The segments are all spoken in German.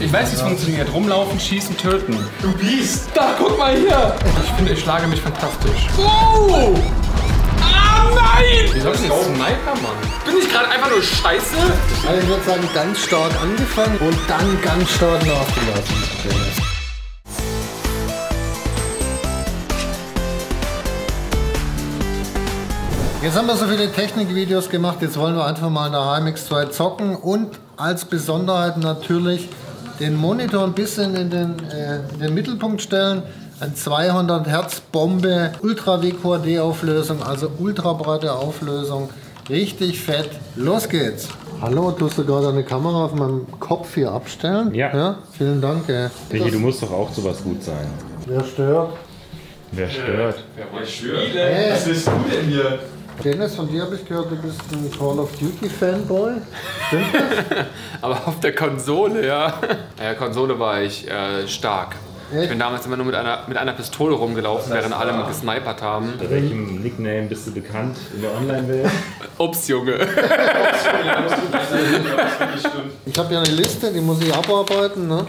Ich weiß, wie es funktioniert. Rumlaufen, schießen, töten. Du Biest! Da, guck mal hier! Ich finde, ich schlage mich fantastisch. Wow! Ah, nein! Wie soll ich jetzt Sniper, Mann? Bin ich gerade einfach nur scheiße? Also ich würde sagen, ganz stark angefangen und dann ganz stark nachgelassen. Jetzt haben wir so viele Technikvideos gemacht, jetzt wollen wir einfach mal in der HMX2 zocken und als Besonderheit natürlich den Monitor ein bisschen in den, äh, in den Mittelpunkt stellen. Ein 200 Hertz Bombe, Ultra WQAD Auflösung, also ultra breite Auflösung, richtig fett. Los geht's! Hallo, tust du gerade eine Kamera auf meinem Kopf hier abstellen? Ja. ja? Vielen Dank. Ey. Michi, du musst doch auch sowas gut sein. Wer stört? Wer stört? Ich schwöre. Was willst du denn hier? Dennis, von dir habe ich gehört, du bist ein Call of Duty Fanboy. Stimmt das? Aber auf der Konsole, ja. Ja, Konsole war ich äh, stark. Ich bin damals immer nur mit einer, mit einer Pistole rumgelaufen, während alle mit gesnipert haben. Unter welchem Nickname bist du bekannt in der Online-Welt? Ups, Junge. Ich habe ja eine Liste, die muss ich abarbeiten, ne?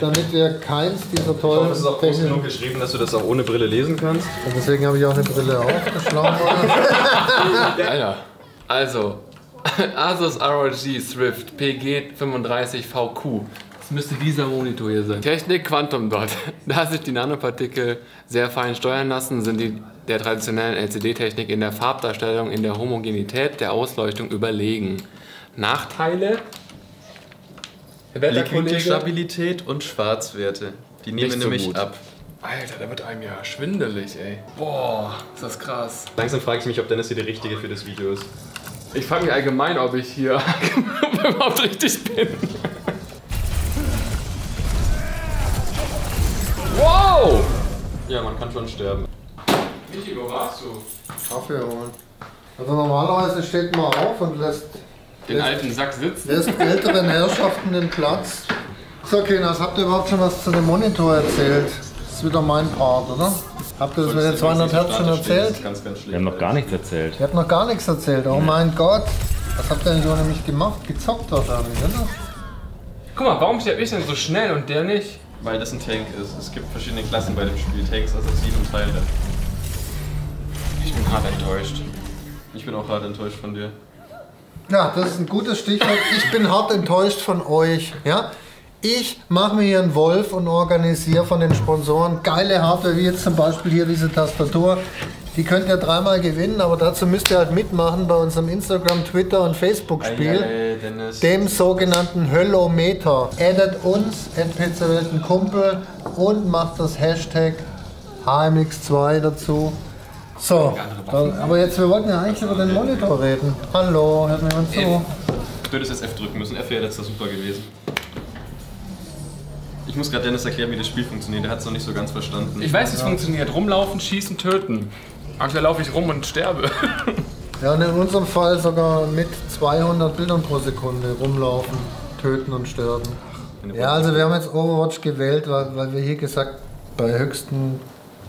Damit wir keins dieser tollen Es ist auch groß genug geschrieben, dass du das auch ohne Brille lesen kannst. Und deswegen habe ich auch eine Brille aufgeschlagen. Alter. Also, Asus ROG Thrift PG35VQ. Das müsste dieser Monitor hier sein. Technik Quantum Dot. Da sich die Nanopartikel sehr fein steuern lassen, sind die der traditionellen LCD-Technik in der Farbdarstellung, in der Homogenität der Ausleuchtung überlegen. Nachteile? Wetterkollege? Liquidstabilität und Schwarzwerte. Die nehmen Nicht so nämlich gut. ab. Alter, da wird einem ja schwindelig, ey. Boah, ist das krass. Langsam frage ich mich, ob Dennis hier der Richtige für das Video ist. Ich frage mich allgemein, ob ich hier überhaupt richtig bin. Wow! Ja, man kann schon sterben. Michi, wo warst du? Kaffee holen. Also normalerweise steht man auf und lässt, Den alten Sack sitzen. lässt älteren Herrschaften den Platz. So, Kinas, habt ihr überhaupt schon was zu dem Monitor erzählt? Das ist wieder mein Part, oder? Habt ihr das mit den 200 Hertz schon Das erzählt? ist ganz, ganz schlimm. Wir haben noch gar nichts erzählt. Ihr habt noch gar nichts erzählt. Oh mein Gott. Was habt ihr denn so nämlich gemacht? Gezockt wahrscheinlich, oder? Guck mal, warum sterbe ich denn so schnell und der nicht? Weil das ein Tank ist. Es gibt verschiedene Klassen bei dem Spiel. Tanks, Assassinen und Teile. Ich bin hart enttäuscht. Ich bin auch hart enttäuscht von dir. Ja, das ist ein gutes Stichwort. Ich bin hart enttäuscht von euch. Ja? Ich mache mir hier einen Wolf und organisiere von den Sponsoren geile Hardware, wie jetzt zum Beispiel hier diese Tastatur. Die könnt ihr dreimal gewinnen, aber dazu müsst ihr halt mitmachen bei unserem Instagram, Twitter und Facebook-Spiel, dem sogenannten Höllometer. Addet uns, NPC Kumpel und macht das Hashtag HMX2 dazu. So, dann, aber jetzt, wir wollten ja eigentlich über den Monitor reden. Hallo, hört mir jemand zu? F. Du hättest jetzt F drücken müssen. F wäre letzter super gewesen. Ich muss gerade Dennis erklären, wie das Spiel funktioniert. Der hat es noch nicht so ganz verstanden. Ich weiß, wie es funktioniert. Rumlaufen, schießen, töten. Aktuell laufe ich rum und sterbe. Ja, und in unserem Fall sogar mit 200 Bildern pro Sekunde rumlaufen, töten und sterben. Ja, also wir haben jetzt Overwatch gewählt, weil, weil wir hier gesagt bei höchsten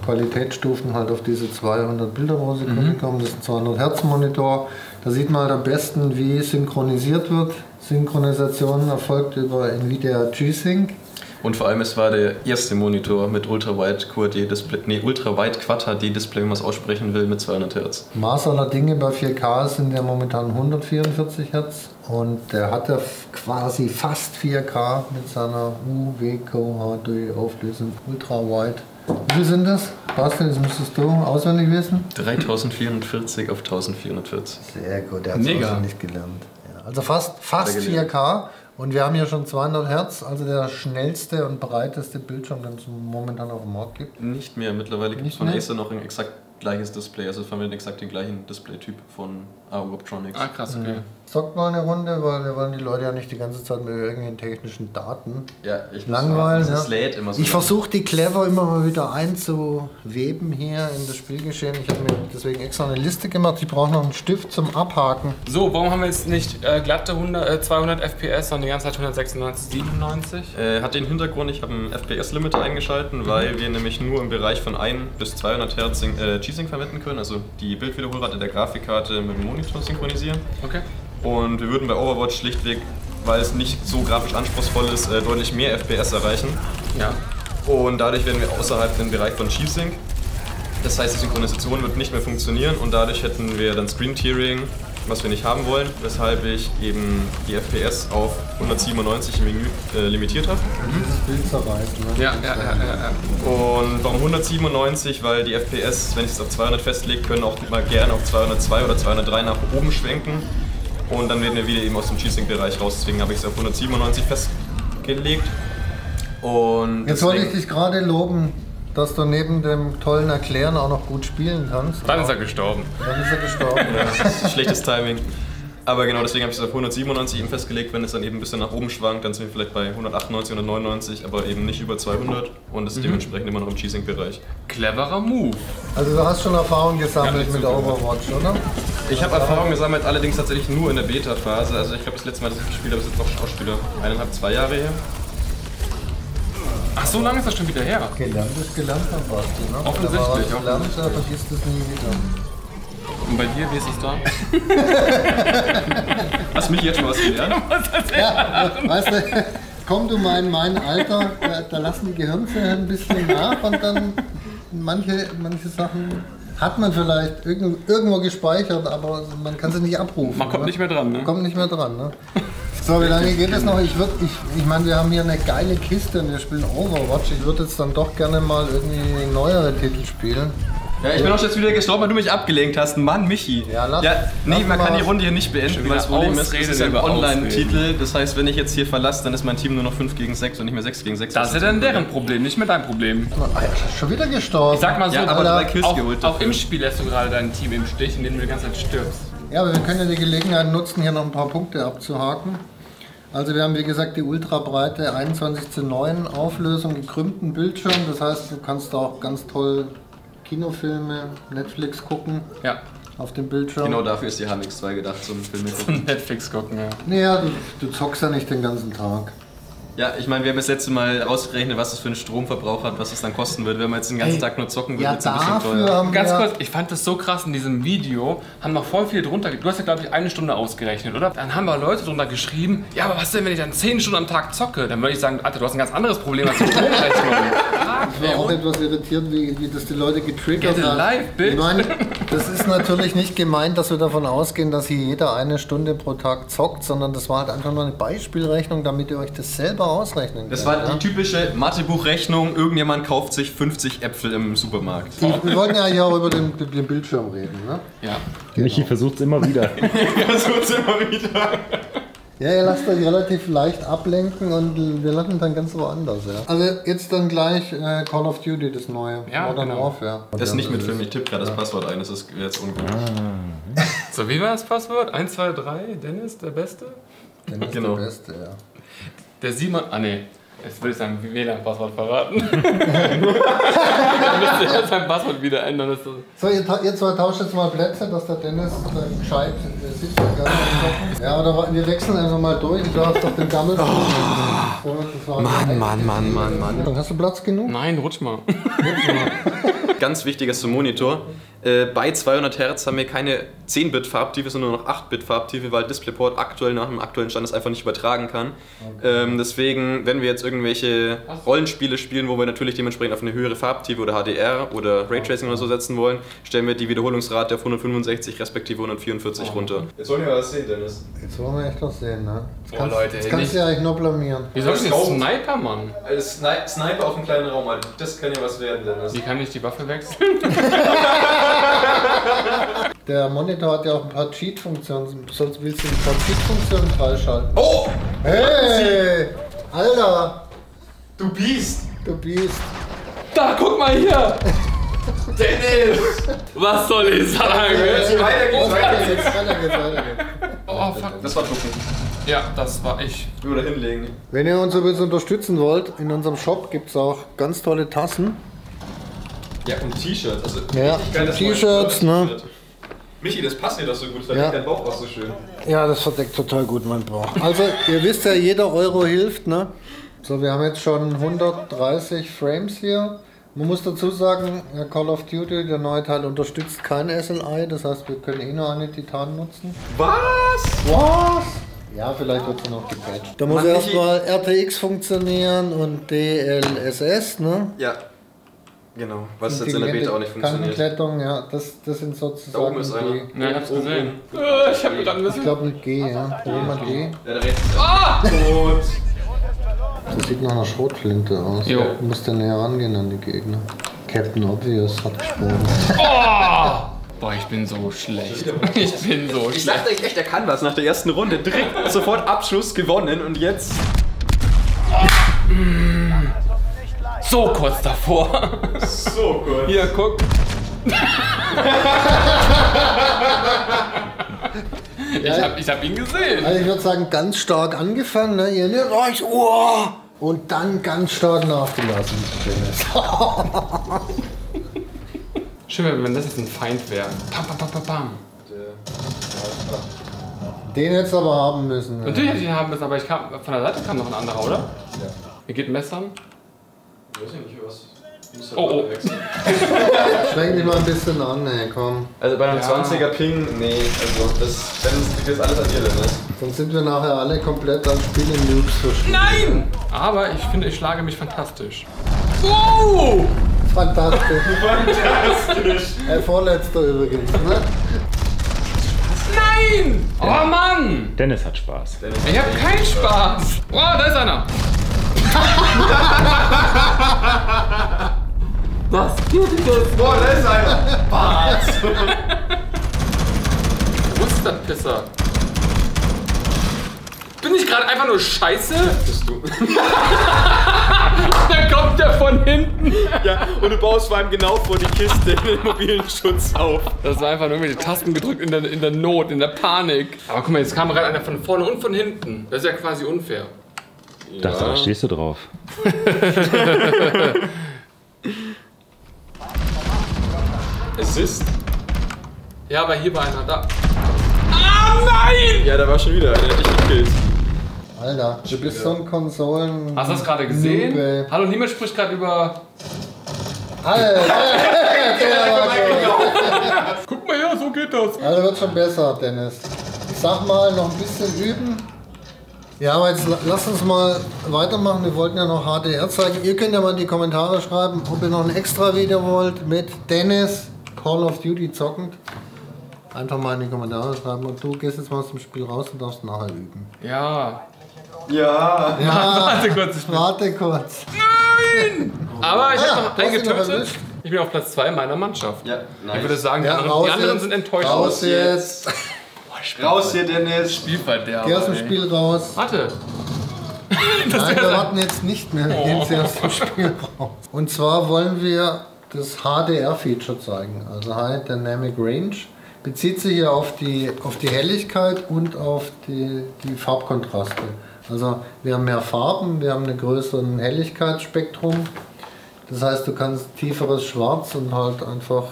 Qualitätsstufen halt auf diese 200 Bilder pro Sekunde kommen. Das ist ein 200 Hertz Monitor. Da sieht man halt am besten, wie synchronisiert wird. Synchronisation erfolgt über Nvidia G-Sync. Und vor allem, es war der erste Monitor mit Ultra-Wide QHD Display, nee, Ultra-Wide Quad HD Display, wenn man es aussprechen will, mit 200 Hertz. Maß aller Dinge bei 4K sind ja momentan 144 Hertz und der hat ja quasi fast 4K mit seiner UWQHD Auflösung Ultra Wide. Wie viel sind das? Basti, das müsstest du auswendig wissen. 3440 auf 1440. Sehr gut, der hat es auswendig gelernt. Ja, also fast, fast Sehr gelernt. 4K und wir haben hier schon 200 Hertz, also der schnellste und breiteste Bildschirm, den es momentan auf dem Markt gibt. Nicht mehr, mittlerweile gibt es Nicht von? Acer noch ein exakt gleiches Display, also verwendet exakt den gleichen Displaytyp von AU Optronics. Ah, krass, okay. Zockt mal eine Runde, weil wir wollen die Leute ja nicht die ganze Zeit mit irgendwelchen technischen Daten Ja, ich Langweilen, ja. Lädt immer so. Ich versuche die clever immer mal wieder einzuweben hier in das Spielgeschehen. Ich habe mir deswegen extra eine Liste gemacht. Ich brauche noch einen Stift zum Abhaken. So, warum haben wir jetzt nicht äh, glatte 100, äh, 200 FPS, sondern die ganze Zeit 196, 97? Äh, hat den Hintergrund, ich habe einen FPS-Limiter eingeschalten, weil wir nämlich nur im Bereich von 1 bis 200 Hertz äh, G-Sync verwenden können, also die Bildwiederholrate der Grafikkarte mit dem Monitor synchronisieren. Okay. Und wir würden bei Overwatch schlichtweg weil es nicht so grafisch anspruchsvoll ist, äh, deutlich mehr FPS erreichen. Ja. Und dadurch werden wir außerhalb den Bereich von G-Sync. Das heißt, die Synchronisation wird nicht mehr funktionieren und dadurch hätten wir dann Screen Tearing, was wir nicht haben wollen, weshalb ich eben die FPS auf 197 im Menü äh, limitiert habe. Dieses Bild zerreißen. Ne? Ja, ja, ja, ja, ja. Und warum 197? Weil die FPS, wenn ich es auf 200 festlege, können auch mal gerne auf 202 oder 203 nach oben schwenken. Und dann werden wir wieder eben aus dem G-Sync-Bereich raus. Deswegen habe ich es auf 197 festgelegt. Und Jetzt wollte ich dich gerade loben, dass du neben dem tollen Erklären auch noch gut spielen kannst. Dann ist er gestorben. Dann ist er gestorben. Ist schlechtes Timing. Aber genau deswegen habe ich es auf 197 eben festgelegt. Wenn es dann eben ein bisschen nach oben schwankt, dann sind wir vielleicht bei 198, 199, aber eben nicht über 200 und es ist dementsprechend immer noch im G-Sync-Bereich. Cleverer Move. Also du hast schon Erfahrung gesammelt Ja, mit. Overwatch, oder? Ich habe Erfahrung gesammelt, allerdings tatsächlich nur in der Beta-Phase. Also ich glaube, das letzte Mal, dass ich gespielt habe, ist jetzt schon wieder eineinhalb, zwei Jahre her. Ach, so lange ist das schon wieder her. Gelernt ist gelernt von Basti, ne? Offensichtlich, Wenn man was lernt, offensichtlich. er vergisst es nie wieder. Und bei dir, wie ist es da? Hast mich jetzt schon was gelernt? Ja, weißt du, komm du mal in mein Alter, da, da lassen die Gehirnzellen ein bisschen nach und dann manche, manche Sachen hat man vielleicht irgendwo, irgendwo gespeichert, aber man kann sie nicht abrufen. Man kommt ne? nicht mehr dran, ne? Kommt nicht mehr dran, ne? So, wie lange geht es noch? Ich ich, ich meine, wir haben hier eine geile Kiste und wir spielen Overwatch. Ich würde jetzt dann doch gerne mal irgendwie neuere Titel spielen. Ja, ich bin auch jetzt wieder gestorben, weil du mich abgelenkt hast. Mann, Michi. Ja, lass- nee, lass man kann die Runde hier nicht beenden, weil das Problem ist, es ist ein über Online-Titel. Das heißt, wenn ich jetzt hier verlasse, dann ist mein Team nur noch 5 gegen 6 und nicht mehr 6 gegen 6. Das ist ja dann deren Problem, nicht mehr dein Problem. Ja, schon wieder gestorben. Ich sag mal so, Ja, aber Alter, drei Kills auch, geholt auch im Spiel lässt du gerade dein Team im Stich, indem du die ganze Zeit stirbst. Ja, aber wir können ja die Gelegenheit nutzen, hier noch ein paar Punkte abzuhaken. Also wir haben wie gesagt die ultrabreite 21 zu 9 Auflösung, gekrümmten Bildschirm. Das heißt, du kannst auch ganz toll Kinofilme, Netflix gucken Ja, auf dem Bildschirm. Genau dafür ist die HMX2 gedacht, zum Film Netflix gucken, ja. Naja, du, du zockst ja nicht den ganzen Tag. Ja, ich meine, wir haben das letzte Mal ausgerechnet, was das für einen Stromverbrauch hat, was es dann kosten würde. Wenn man jetzt den ganzen Ey, Tag nur zocken würde, Ja, wird es ein bisschen dafür teuer. haben Ganz wir... kurz, ich fand das so krass in diesem Video, haben noch voll viel drunter, du hast ja glaube ich eine Stunde ausgerechnet, oder? Dann haben wir Leute drunter geschrieben, ja aber was denn, wenn ich dann 10 Stunden am Tag zocke? Dann würde ich sagen, Alter, du hast ein ganz anderes Problem als die Stromrechnung. Ich war auch etwas irritiert, wie, wie das die Leute getriggert hat. live, bitch. Ich meine, das ist natürlich nicht gemeint, dass wir davon ausgehen, dass hier jeder eine Stunde pro Tag zockt, sondern das war halt einfach nur eine Beispielrechnung, damit ihr euch das selber ausrechnen könnt. Das war ja? die typische Mathebuchrechnung, irgendjemand kauft sich 50 Äpfel im Supermarkt. Wir wollten ja hier auch über den, den Bildschirm reden. Ne? ja. Michi versucht es immer wieder. Wird's immer wieder. Ja, ihr lasst euch relativ leicht ablenken und wir landen dann ganz woanders. Ja. Also jetzt dann gleich äh, Call of Duty, das neue. Ja, Modern genau. Warfare. Das ist nicht mit Film, ich tippe gerade das Passwort ein, das ist jetzt ungut. So, wie war das Passwort? 1, 2, 3, Dennis, der Beste? Dann ist Genau. der Beste, ja. Der Simon, ah ne, jetzt würde ich sein WLAN-Passwort verraten. Dann müsste er sein Passwort wieder ändern. Das ist so. Ihr, ihr zwei tauscht jetzt mal Plätze, dass der Dennis äh, gescheit äh, sitzt. Ja, oder wir wechseln einfach mal durch. Du darfst doch den Gammel. So, das war- Mann, Mann, Mann, Mann, Mann. Hast du Platz genug? Nein, rutsch mal. Ganz wichtiges zum Monitor. Äh, bei 200 Hertz haben wir keine 10-Bit Farbtiefe, sondern nur noch 8-Bit Farbtiefe, weil DisplayPort aktuell nach dem aktuellen Stand das einfach nicht übertragen kann. Ähm, deswegen, wenn wir jetzt irgendwelche Rollenspiele spielen, wo wir natürlich dementsprechend auf eine höhere Farbtiefe oder HDR oder Raytracing oder so setzen wollen, stellen wir die Wiederholungsrate auf 165 respektive 144 runter. Jetzt wollen wir was sehen, Dennis. Jetzt wollen wir echt was sehen, ne? Jetzt Oh, kannst, Leute, jetzt kannst du ja eigentlich nur blamieren. Wie soll ich denn. Sniper, Mann? Als Sniper auf einem kleinen Raum, Alter. Das kann ja was werden, Dennis. Wie kann ich die Waffe wechseln? Der Monitor hat ja auch ein paar Cheat-Funktionen. Sonst willst du ein paar Cheat-Funktionen freischalten. Oh! Hey! Alter! Du Biest! Du bist. Da, guck mal hier! Dennis! Was soll ich sagen? Weiter geht's, Weiter geht's, weiter geht's, weiter geht's. Oh, fuck. Das war Drucken. Ja, das war ich. Oder hinlegen. Wenn ihr uns übrigens unterstützen wollt, in unserem Shop gibt es auch ganz tolle Tassen. Ja, und T-Shirts. Also, Ja, T-Shirts, ne? Michi, das passt dir doch so gut. Ja. Verdeckt dein Bauch auch so schön. Ja, das verdeckt total gut mein Bauch. Also, ihr wisst ja, jeder Euro hilft, ne? So, wir haben jetzt schon 130 Frames hier. Man muss dazu sagen, ja, Call of Duty, der neue Teil unterstützt kein SLI, das heißt, wir können eh nur eine Titan nutzen. Was? Was? Ja, vielleicht wird sie noch gepatcht. Da muss erstmal RTX funktionieren und DLSS, ne? Ja. Genau, was jetzt in der Beta auch nicht funktioniert. Kantenklettung, ja, das, das sind sozusagen Da oben ist einer. die. Ja, ich hab's gesehen. Äh, Ich hab dran Ich glaube mit G, ja. Probier mal G. Ja, der rechts. Ah! Tot! Das sieht nach einer Schrotflinte aus. Jo. Du musst ja näher rangehen an die Gegner. Captain Obvious hat gesprochen. Boah, ich bin so schlecht. Ich bin so Ich schlecht. dachte eigentlich echt, er kann was nach der ersten Runde. Direkt sofort Abschuss gewonnen und jetzt. So kurz davor. So gut. Hier, guck. Ich hab, ich hab ihn gesehen. Also ich würde sagen, ganz stark angefangen, ne? Ihr nehmt euch, oh! Und dann ganz stark nachgelassen. Schön, wenn das jetzt ein Feind wäre. Pam, pam, pam, pam, pam. Den hättest du aber haben müssen. Ne? Natürlich hätte ich ihn haben müssen, aber ich kam, von der Seite kam noch ein anderer, oder? Ja. Er geht messern. Ich weiß nicht, was. Muss Oh, oh. Schwenk dich mal ein bisschen an, ey, komm. Also bei einem Ja. 20er Ping, nee, also das, wenn es liegt das alles an dir, Dennis. Sonst sind wir nachher alle komplett als Spiele-Noobs verschwunden. Nein! Aber ich finde, ich schlage mich fantastisch. Wow! Fantastisch. Fantastisch! Ey, vorletzter übrigens, ne? Nein! Oh Mann! Dennis hat Spaß. Ich hab keinen Spaß. Oh, da ist einer. Was geht das? Boah, da ist einer! Was? Wo ist der Pisser? Bin ich gerade einfach nur scheiße? Bist du? Dann kommt der von hinten. Ja, und du baust vor allem genau vor die Kiste den mobilen Schutz auf. Das war einfach nur die Tasten gedrückt in der, in der Not, in der Panik. Aber guck mal, jetzt kam gerade einer von vorne und von hinten. Das ist ja quasi unfair. Ich dachte, da stehst du drauf. Es ist. Ja, aber hier war einer da. Ah, nein! Ja, da war schon wieder einer, der dich gekillt. Alter, du bist so ein Konsolen. Hast du das gerade gesehen? Noob, ey. Hallo, niemand spricht gerade über. Alter. Guck mal her, so geht das. Also wird schon besser, Dennis. Ich sag mal, noch ein bisschen üben. Ja, aber jetzt la- lass uns mal weitermachen. Wir wollten ja noch HDR zeigen. Ihr könnt ja mal in die Kommentare schreiben, ob ihr noch ein extra Video wollt mit Dennis Call of Duty zockend. Einfach mal in die Kommentare schreiben und du gehst jetzt mal aus dem Spiel raus und darfst nachher üben. Ja. Ja. Ja, Warte kurz, ich warte kurz. Aber ich Ah, habe noch einen getötet. Ich bin auf Platz 2 meiner Mannschaft. Ja, Ich würde sagen, die Ja, anderen, raus die anderen jetzt. sind enttäuscht. Raus jetzt. Raus hier, Dennis. Spielverderber. Geh aus dem ey. Spiel raus. Warte. Nein, wir warten jetzt nicht mehr. Wir gehen Sie aus dem Spiel raus. Und zwar wollen wir das HDR-Feature zeigen, also High Dynamic Range. Bezieht sich hier auf die, auf die Helligkeit und auf die, die Farbkontraste. Also wir haben mehr Farben, wir haben einen größeren Helligkeitsspektrum. Das heißt, du kannst tieferes Schwarz und halt einfach,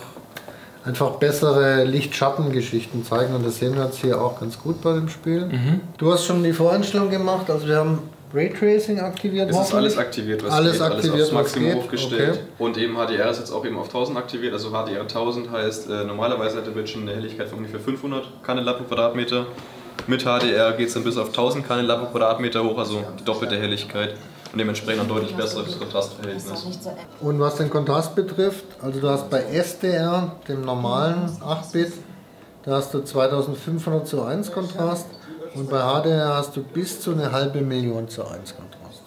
einfach bessere Licht-Schatten-Geschichten zeigen. Und das sehen wir jetzt hier auch ganz gut bei dem Spiel. Du hast schon die Voreinstellung gemacht, also wir haben Raytracing aktiviert. Es ist alles aktiviert, was Alles geht. aktiviert, alles aufs was Maximum hochgestellt. Okay. Und eben HDR ist jetzt auch eben auf 1000 aktiviert. Also HDR 1000 heißt, äh, normalerweise hat der Bildschirm eine Helligkeit von ungefähr 500 Candela pro Quadratmeter. Mit HDR geht es dann bis auf 1000 Candela pro Quadratmeter hoch, also die doppelte Helligkeit. Und dementsprechend ein deutlich besseres Kontrastverhältnis. Und was den Kontrast betrifft, also du hast bei SDR, dem normalen 8-Bit, da hast du 2500 zu 1 Kontrast und bei HDR hast du bis zu eine halbe Million zu 1 Kontrast.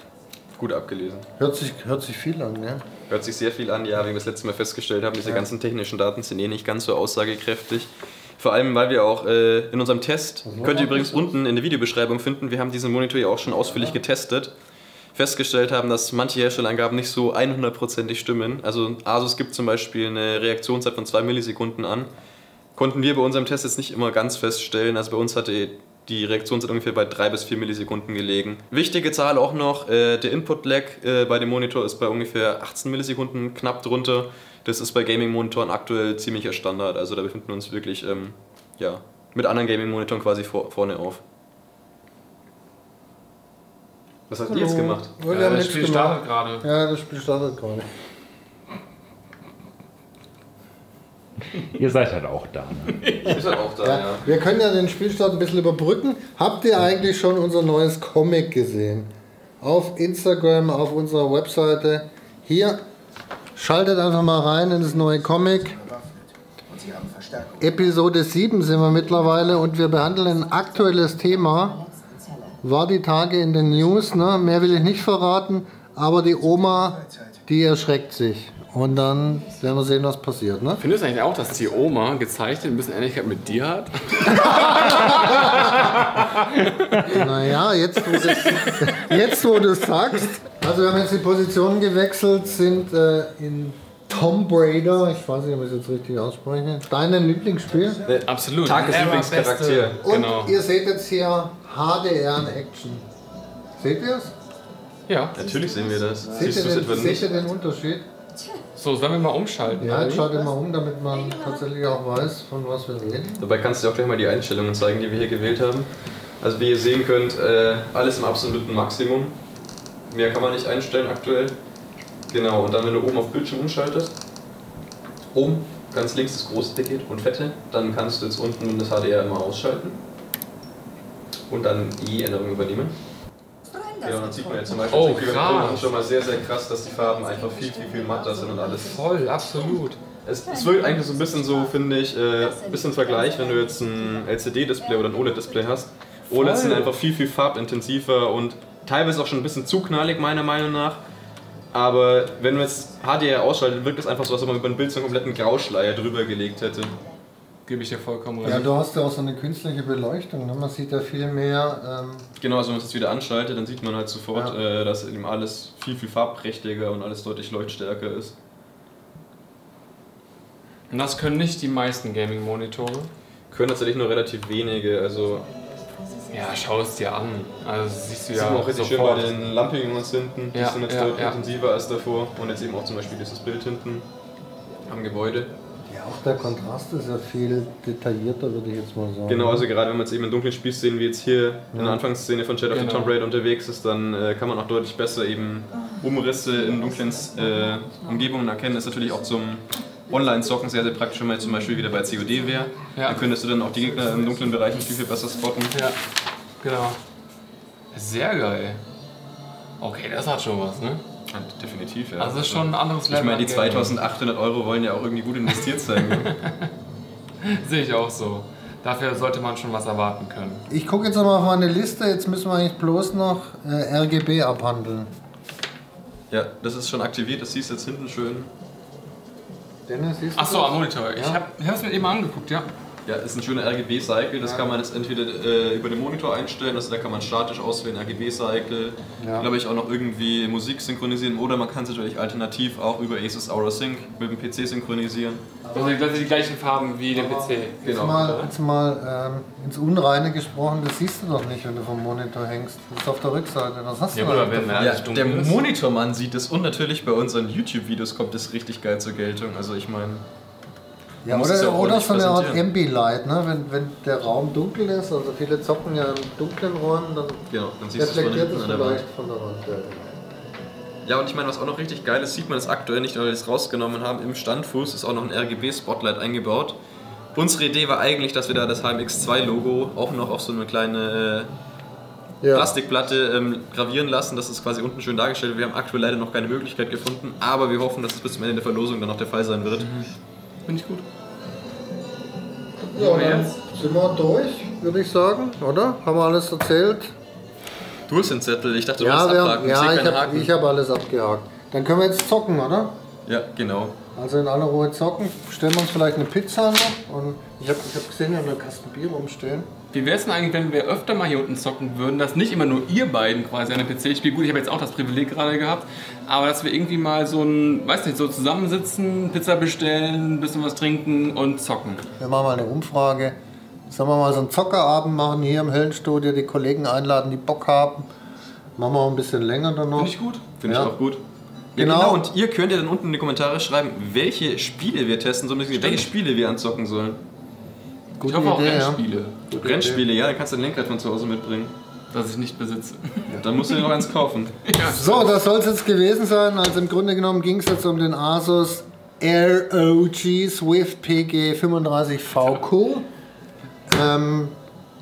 Gut abgelesen. Hört sich, hört sich viel an, ne? Hört sich sehr viel an, ja, wie wir das letzte Mal festgestellt haben, diese ganzen technischen Daten sind eh nicht ganz so aussagekräftig. Vor allem, weil wir auch äh, in unserem Test, könnt ihr übrigens unten in der Videobeschreibung finden, wir haben diesen Monitor ja auch schon ausführlich getestet, festgestellt haben, dass manche Herstellerangaben nicht so 100%ig stimmen. Also Asus gibt zum Beispiel eine Reaktionszeit von 2 Millisekunden an. Konnten wir bei unserem Test jetzt nicht immer ganz feststellen. Also bei uns hatte die Reaktionszeit ungefähr bei 3 bis 4 Millisekunden gelegen. Wichtige Zahl auch noch, äh, der Input-Lag äh, bei dem Monitor ist bei ungefähr 18 Millisekunden knapp drunter. Das ist bei Gaming-Monitoren aktuell ziemlicher Standard. Also da befinden wir uns wirklich ähm, ja, mit anderen Gaming-Monitoren quasi vor, vorne auf. Was habt ihr jetzt gemacht? Oh, wir Ja, das Spiel gemacht. startet gerade. Ja, das Spiel startet gerade. Ihr seid halt auch da. Ne? Ist halt auch da, Ja, wir können ja den Spielstart ein bisschen überbrücken. Habt ihr eigentlich schon unser neues Comic gesehen? Auf Instagram, auf unserer Webseite. Hier, schaltet einfach mal rein in das neue Comic. Episode 7 sind wir mittlerweile und wir behandeln ein aktuelles Thema. War die Tage in den News, ne? mehr will ich nicht verraten, aber die Oma, die erschreckt sich. Und dann werden wir sehen, was passiert. Ne? Findest du eigentlich auch, dass die Oma gezeichnet ein bisschen Ähnlichkeit mit dir hat? Naja, jetzt wo, du, jetzt wo du es sagst. Also wir haben jetzt die Positionen gewechselt, sind äh, in Tomb Raider, ich weiß nicht, ob ich es jetzt richtig ausspreche, dein Lieblingsspiel. Absolut. Tageslieblingscharakter. Und Genau. ihr seht jetzt hier HDR in Action. Seht ihr es? Ja. Natürlich sehen wir das. Seht, Siehst ihr du es den, etwa seht ihr den Unterschied? So, sollen wir mal umschalten? Ja, jetzt schaut ihr mal um, damit man tatsächlich auch weiß, von was wir reden. Dabei kannst du auch gleich mal die Einstellungen zeigen, die wir hier gewählt haben. Also wie ihr sehen könnt, äh, alles im absoluten Maximum. Mehr kann man nicht einstellen aktuell. Genau, und dann wenn du oben auf Bildschirm umschaltest, oben ganz links das große Ticket und fette, dann kannst du jetzt unten das HDR immer ausschalten und dann die Änderungen übernehmen. Genau, dann sieht man jetzt zum Beispiel Oh, krass. Schon mal sehr, sehr krass, dass die Farben einfach viel, viel, viel matter sind und alles. Voll, absolut. Es, es wirkt eigentlich so ein bisschen so, finde ich, äh, ein bisschen Vergleich, wenn du jetzt ein LCD-Display oder ein OLED-Display hast. OLEDs sind einfach viel, viel farbintensiver und teilweise auch schon ein bisschen zu knallig, meiner Meinung nach. Aber wenn man jetzt HDR ausschaltet, wirkt es einfach so, als ob man über ein Bild so einen kompletten Grauschleier drüber gelegt hätte. Gebe ich dir vollkommen Ja, recht. du hast ja auch so eine künstliche Beleuchtung. Ne? Man sieht ja viel mehr. Ähm, Genau, also wenn man es jetzt wieder anschaltet, dann sieht man halt sofort, Ja. äh, dass eben alles viel, viel farbprächtiger und alles deutlich leuchtstärker ist. Und das können nicht die meisten Gaming-Monitore. Können tatsächlich nur relativ wenige, also Ja, schau es dir an. Also siehst du sieht ja man auch richtig schön sofort. bei den Lampigen ganz hinten. Die Ja, sind jetzt ja, deutlich ja. intensiver als davor. Und jetzt eben auch zum Beispiel dieses Bild hinten am Gebäude. ja, auch der Kontrast ist ja viel detaillierter, würde ich jetzt mal sagen. Genau, also gerade wenn man jetzt eben in dunklen Spielszenen wie jetzt hier in der. Anfangsszene von Shadow of the Genau. Tomb Raider unterwegs ist, dann äh, kann man auch deutlich besser eben Umrisse in dunklen äh, Umgebungen erkennen. Das ist natürlich auch zum Online-Zocken sehr, sehr praktisch, wenn man jetzt zum Beispiel wieder bei COD wäre. Ja. Dann könntest du dann auch die Gegner in dunklen Bereichen viel, viel besser spotten. Ja, genau. Sehr geil. Okay, das hat schon was, ne? Ja, definitiv, ja. Also das ist schon ein anderes Level. Ich meine, die an Gaming. 2800 Euro wollen ja auch irgendwie gut investiert sein. ne? Sehe ich auch so. Dafür sollte man schon was erwarten können. Ich gucke jetzt nochmal auf meine Liste. Jetzt müssen wir eigentlich bloß noch äh, RGB abhandeln. ja, das ist schon aktiviert, das siehst du jetzt hinten schön. Dennis, du Achso, am Monitor. Ich Ja. habe es mir eben angeguckt, ja. Ja, ist ein schöner RGB-Cycle, das Ja. kann man jetzt entweder äh, über den Monitor einstellen, also da kann man statisch auswählen, RGB-Cycle, Ja. glaube ich auch noch irgendwie Musik synchronisieren oder man kann es natürlich alternativ auch über Asus Aura Sync mit dem PC synchronisieren. Also das sind die gleichen Farben wie der PC. Jetzt Genau. mal, jetzt mal ähm, ins Unreine gesprochen, das siehst du doch nicht, wenn du vom Monitor hängst. Das ist auf der Rückseite. Was hast Ja, du oder da? wenn Ja, der. Monitormann sieht es und natürlich bei unseren YouTube-Videos kommt es richtig geil zur Geltung. Also ich meine, Ja, es ja oder, oder so eine Art. Ambilight, ne? wenn, wenn der Raum dunkel ist, also viele zocken ja in dunklen Räumen, dann genau, dann reflektiert es vielleicht von der Wand. Ja. Und ich meine, was auch noch richtig geil ist, sieht man es aktuell nicht, weil wir es rausgenommen haben. Im Standfuß ist auch noch ein RGB-Spotlight eingebaut. Unsere Idee war eigentlich, dass wir da das HMX2-Logo auch noch auf so eine kleine äh, Ja. Plastikplatte ähm, gravieren lassen, dass es quasi unten schön dargestellt wird. Wir haben aktuell leider noch keine Möglichkeit gefunden, aber wir hoffen, dass es bis zum Ende der Verlosung dann auch der Fall sein wird. Finde ich gut. Ja, Und dann jetzt? sind wir durch, würde ich sagen, oder? Haben wir alles erzählt? Durchsinn-Zettel, ich dachte, du ja, wolltest wir abhaken. haben, ich ja ich keinen habe hab alles abgehakt. Dann können wir jetzt zocken, oder? Ja, genau. Also in aller Ruhe zocken. Stellen wir uns vielleicht eine Pizza noch. Und ich habe ich hab gesehen, wir haben eine Kasten Bier rumstehen. Wie wäre es denn eigentlich, wenn wir öfter mal hier unten zocken würden, dass nicht immer nur ihr beiden quasi an der PC spielt? Gut, ich habe jetzt auch das Privileg gerade gehabt, aber dass wir irgendwie mal so ein, weiß nicht, so zusammensitzen, Pizza bestellen, ein bisschen was trinken und zocken. Wir machen mal eine Umfrage. Sollen wir mal so einen Zockerabend machen hier im Höllenstudio, die Kollegen einladen, die Bock haben. Machen wir auch ein bisschen länger dann noch. Finde ich gut. Finde Ja. ich auch gut. Ja, Genau. genau. und ihr könnt ja dann unten in die Kommentare schreiben, welche Spiele wir testen sollen, welche Spiele wir anzocken sollen. Gute ich hoffe auch Idee, ja. Rennspiele, Rennspiele, ja, dann kannst du ein Lenkrad von zu Hause mitbringen. das ich nicht besitze. Dann musst du dir noch eins kaufen. ja. So, das soll es jetzt gewesen sein. Also im Grunde genommen ging es jetzt um den Asus ROG Swift PG 35VQ. Ähm,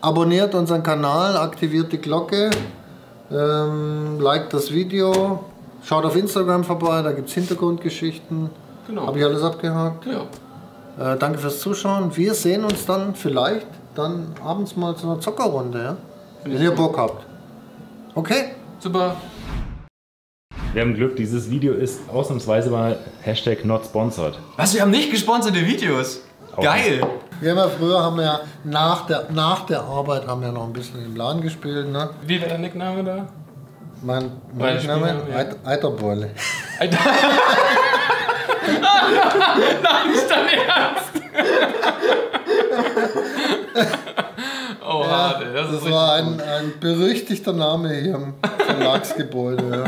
abonniert unseren Kanal, aktiviert die Glocke, ähm, liked das Video, schaut auf Instagram vorbei, da gibt es Hintergrundgeschichten. Genau. Habe ich alles abgehakt? Ja. Äh, danke fürs Zuschauen. Wir sehen uns dann vielleicht dann abends mal zu einer Zockerrunde, ja? Wenn ihr Bock habt. Okay? Super. Wir haben Glück, dieses Video ist ausnahmsweise mal Hashtag not sponsored. Was, wir haben nicht gesponserte Videos? Geil! Wir haben ja früher haben wir ja nach der, nach der Arbeit haben wir noch ein bisschen im Laden gespielt, ne? Wie war der Nickname da? Mein, Mein mein Name? Spieler, ja. Eit- Eiterbeule. Alter. Nein, ist dein Ernst? oh, ey. Das, ist Das war ein, ein berüchtigter Name hier im Verlagsgebäude. Ja.